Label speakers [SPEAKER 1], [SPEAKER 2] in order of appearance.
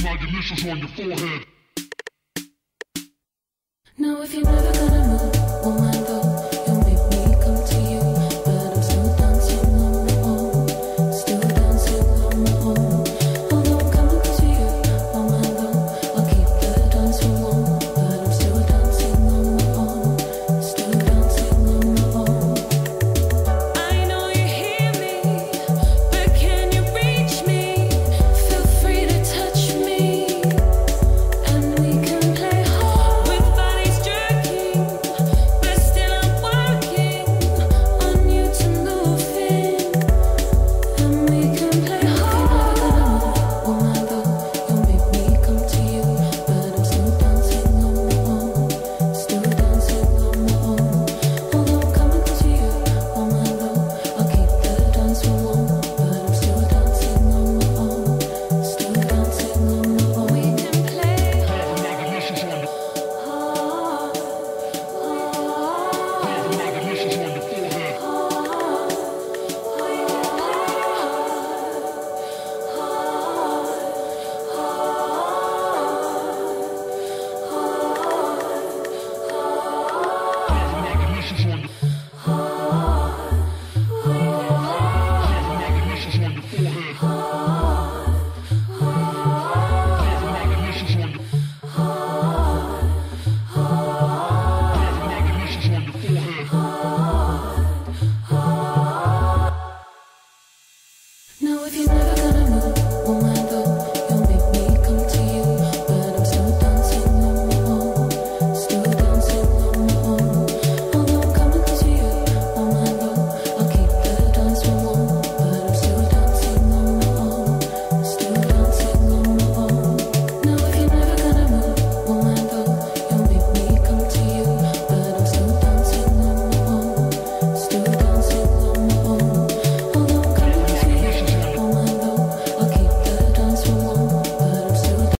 [SPEAKER 1] with my initials on your forehead.
[SPEAKER 2] Now if you're never gonna move.